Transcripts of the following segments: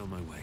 On my way.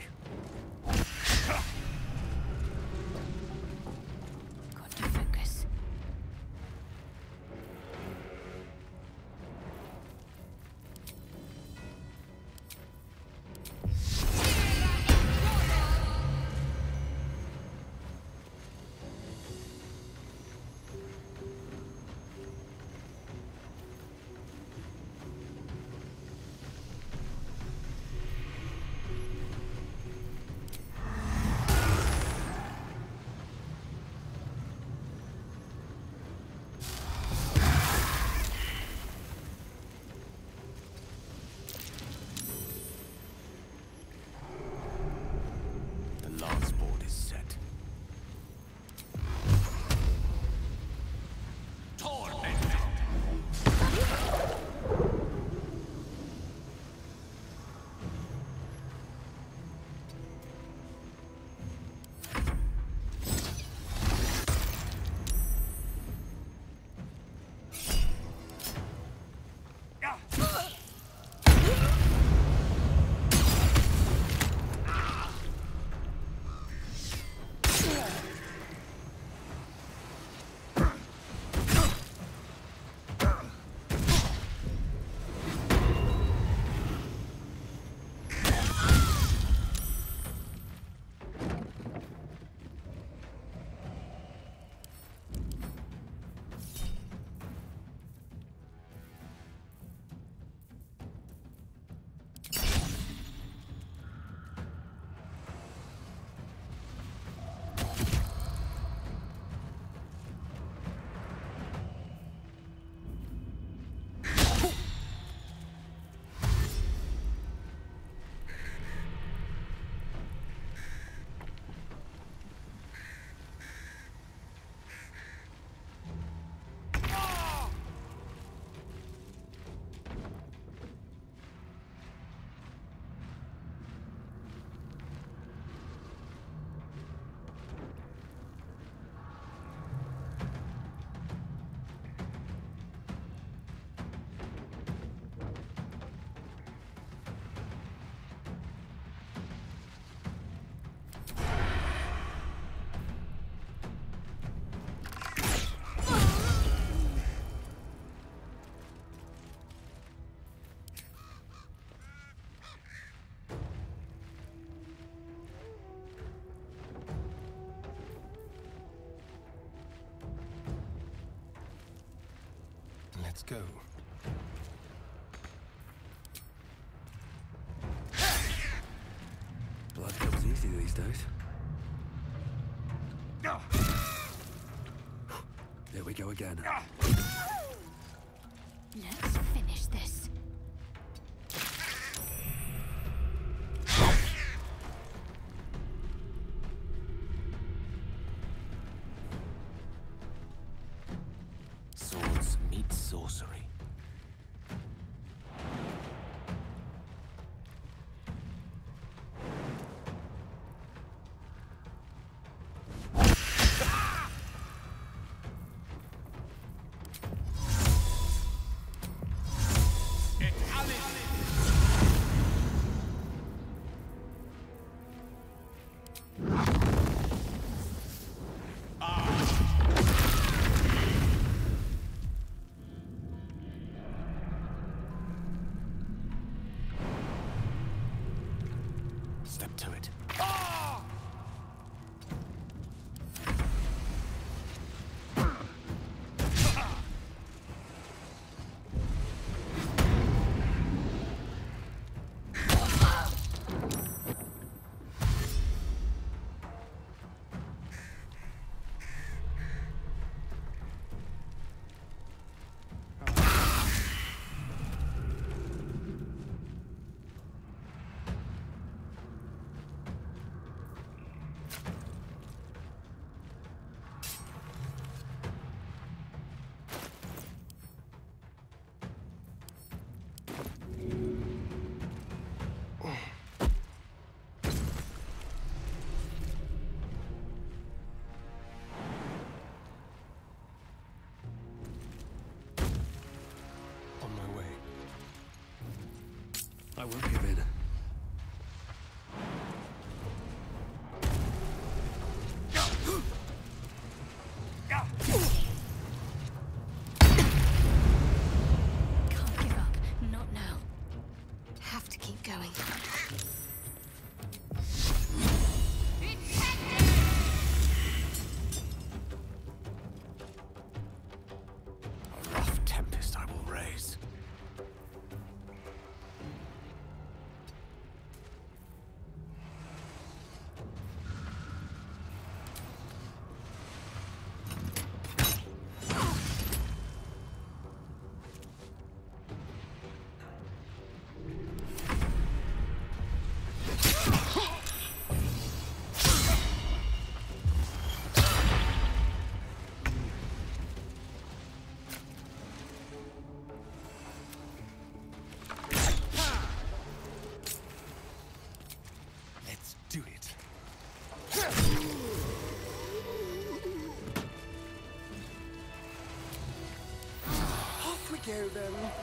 Let's go. Blood comes easy these days. There we go again. Let's sorcery. I won't give kill them.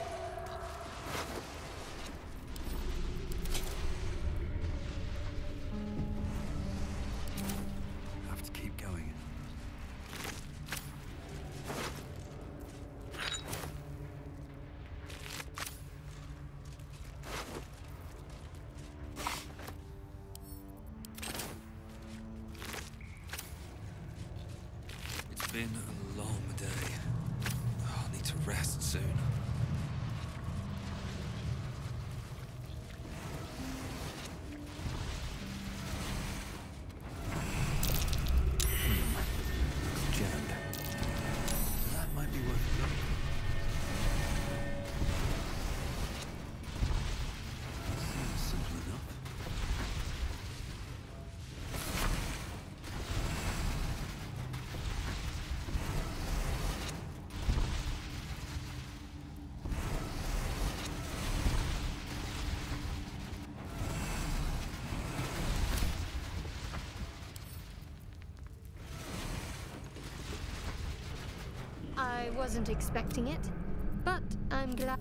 I wasn't expecting it, but I'm glad.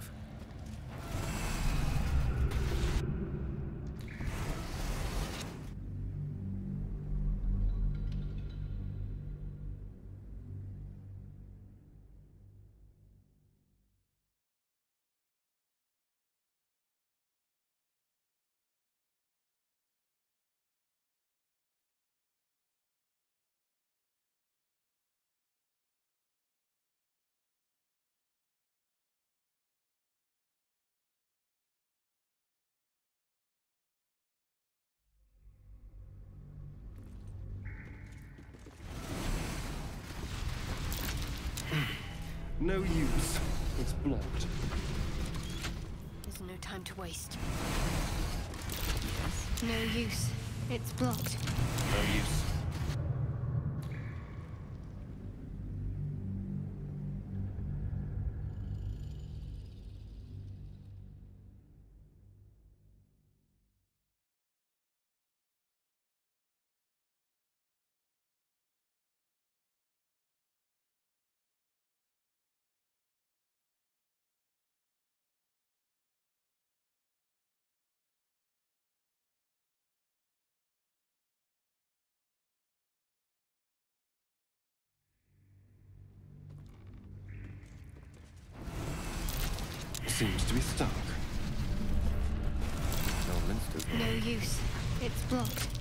Bad No use. It's blocked. There's no time to waste. No use. It's blocked. No use. Seems to be stuck. No use. It's blocked.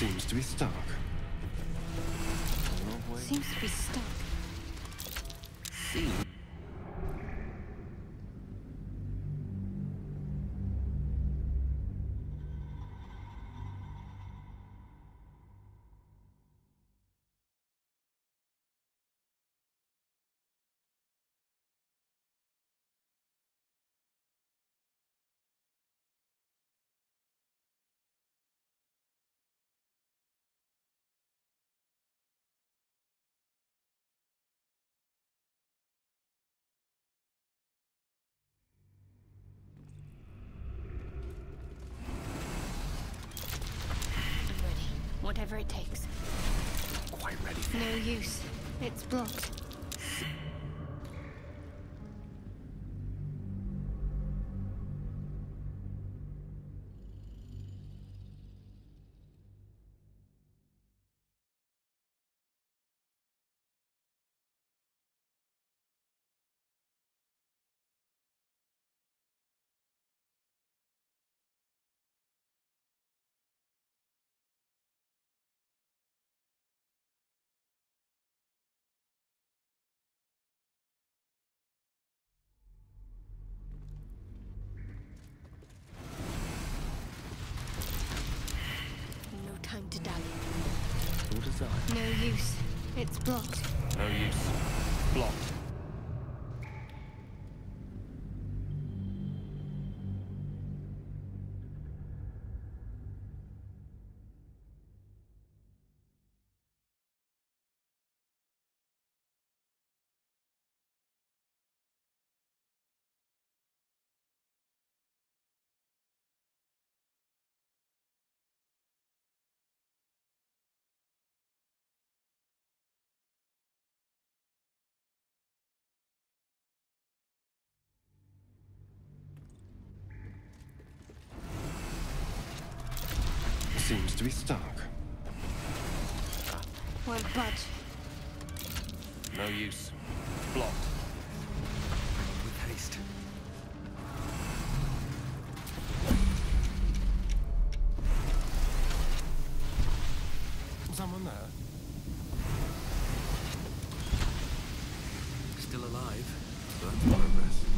Seems to be stuck. Seems to be stuck. Seems Whatever it takes. quite ready No use. It's blocked. No use. It's blocked. No use. Blocked. To be stuck. Won't budge. No use. Blocked. With haste. Someone there? Still alive. That's progress.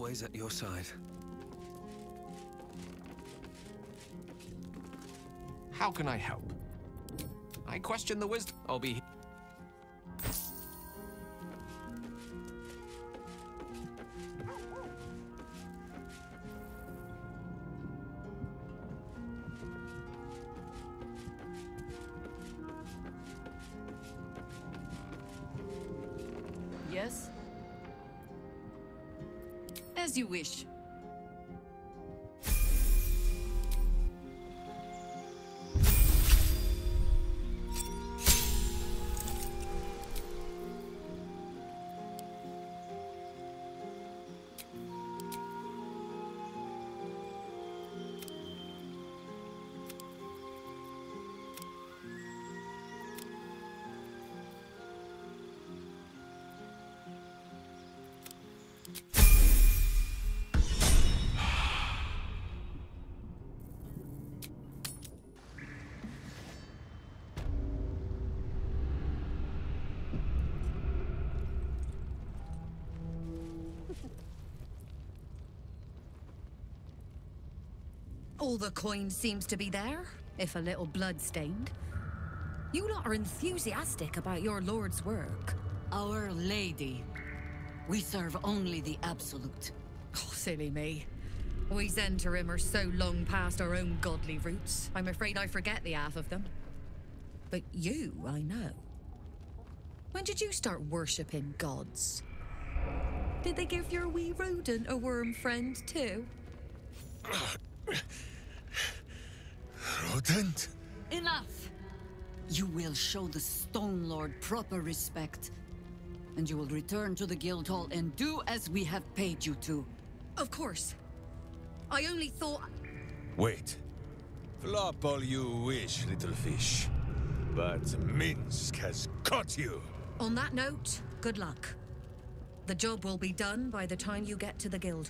Always at your side. How can I help? I question the wisdom. I'll be. Yes? All the coin seems to be there, if a little blood-stained. You lot are enthusiastic about your lord's work. Our Lady. We serve only the Absolute. Oh, silly me. We Zentarim are so long past our own godly roots, I'm afraid I forget the half of them. But you, I know. When did you start worshipping gods? Did they give your wee rodent a worm friend too? Rodent? Enough! you will show the Stone Lord proper respect. And you will return to the guild hall and do as we have paid you to. Of course. I only thought. Wait. Flop all you wish, little fish. But Minsc has caught you! On that note, good luck. The job will be done by the time you get to the guild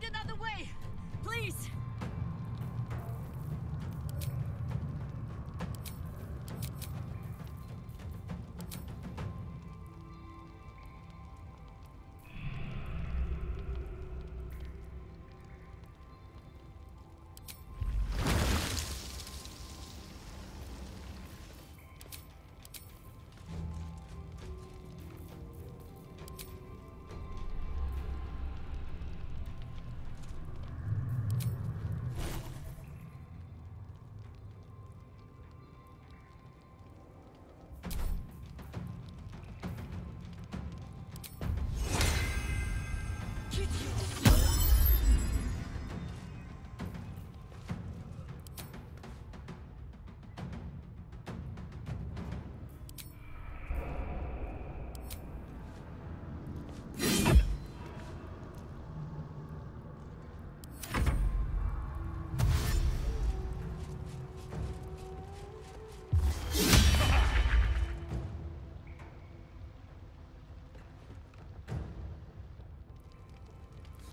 Find another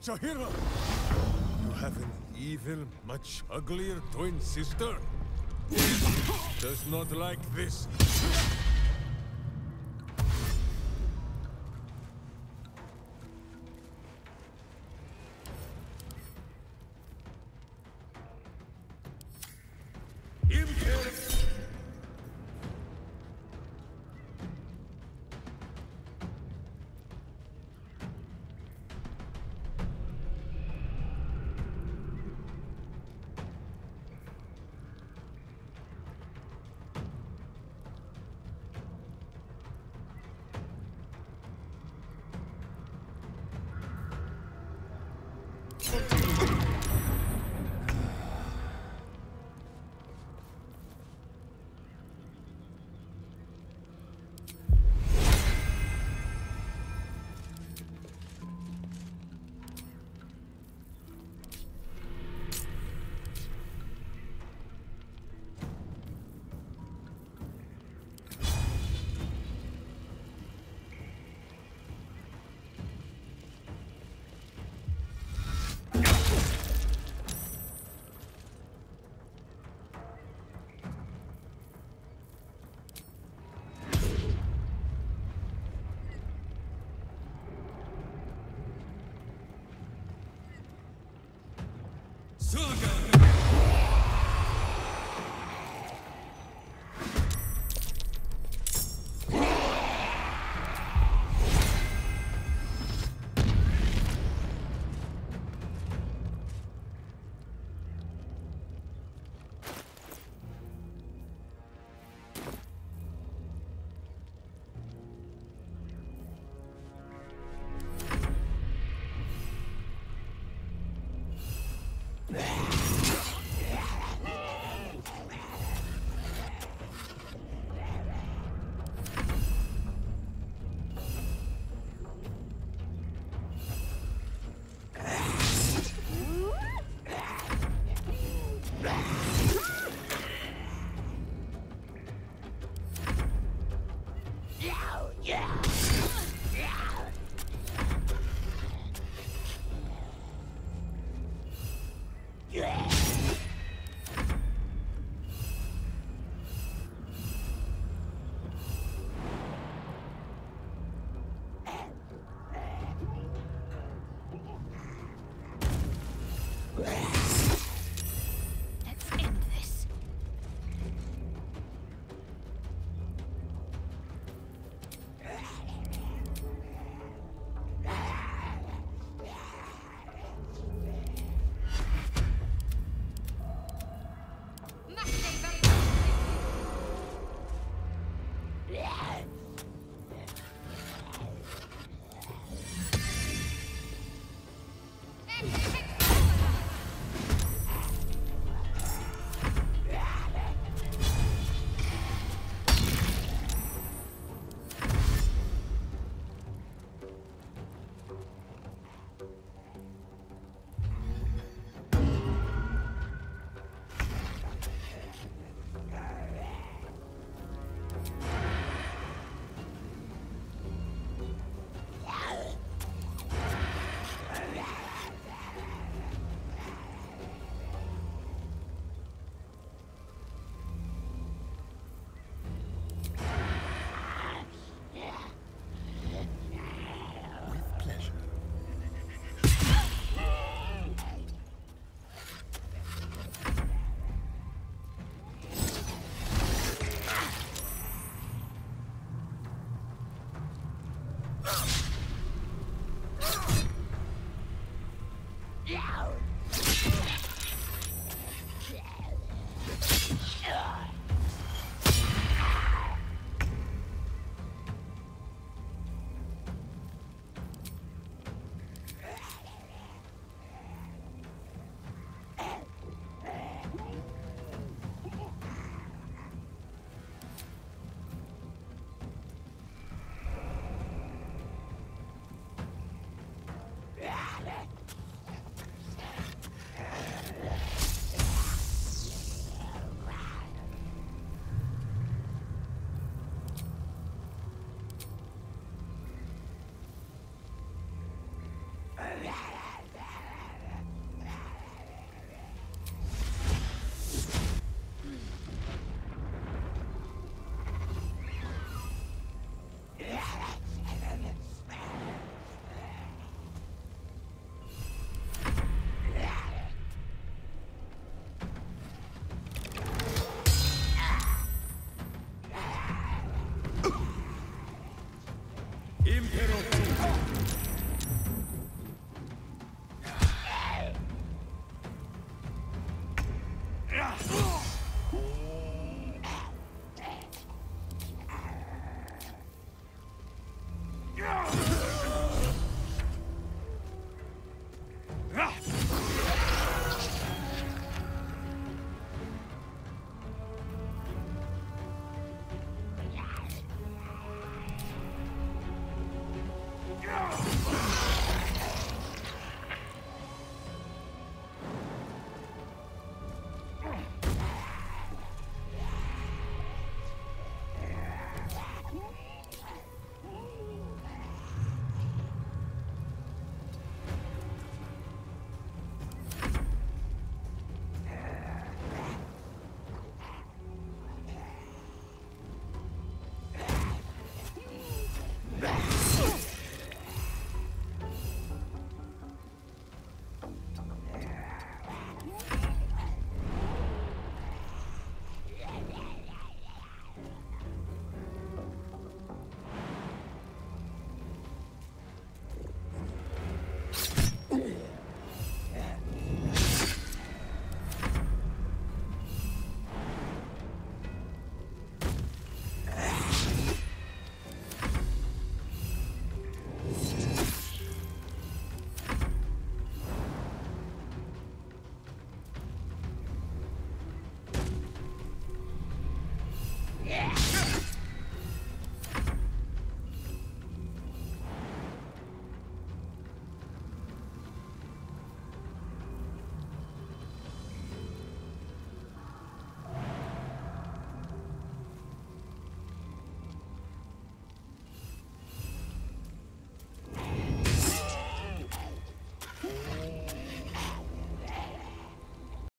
Jaheira! You have an evil, much uglier twin sister? Does not like this.